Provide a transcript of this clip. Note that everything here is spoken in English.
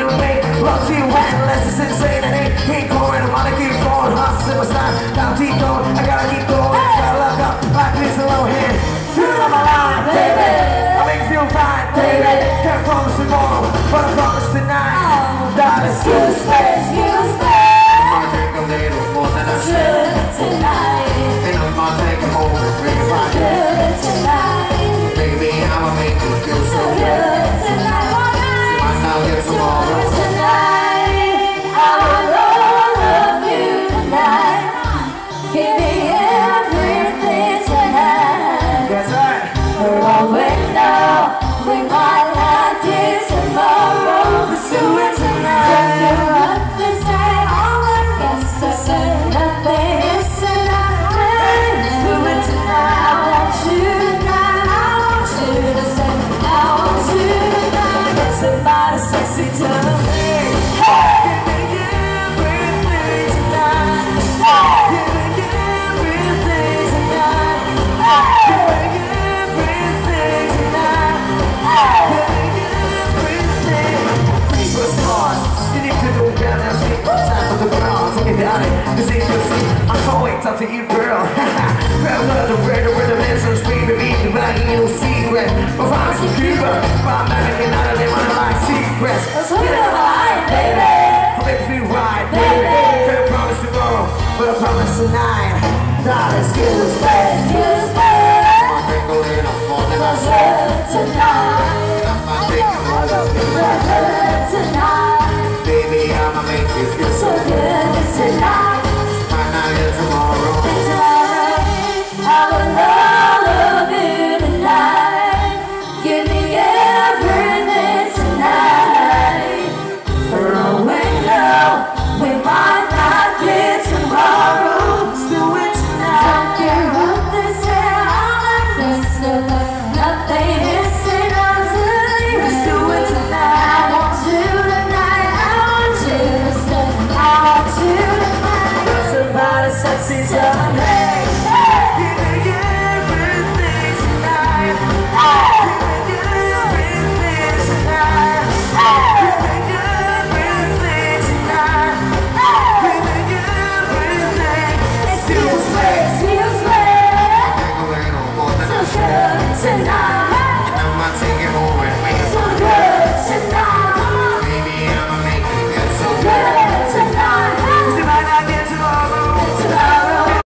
in the lane Loves you endless, it's insane. I ain't, keep going, I'm gonna keep going. Hustle in my style, now keep going I gotta keep going, gotta lock up Like this alone here Feel on my alive, baby. I make you feel fine, baby. Can't promise tomorrow, but I promise tonight. Oh. That is Give me Talk to you, girl. Grab another word, the rhythm is sweet, but even but ain't no secret. But I'm so Cuba, but I'm not making out of them secrets. Let's put it line, baby. Make me right, baby. Can't promise tomorrow, but I promise tonight. Darling, excuse me. Excuse me. I'm drinking a more than I should. Good tonight. I'm not than Good tonight.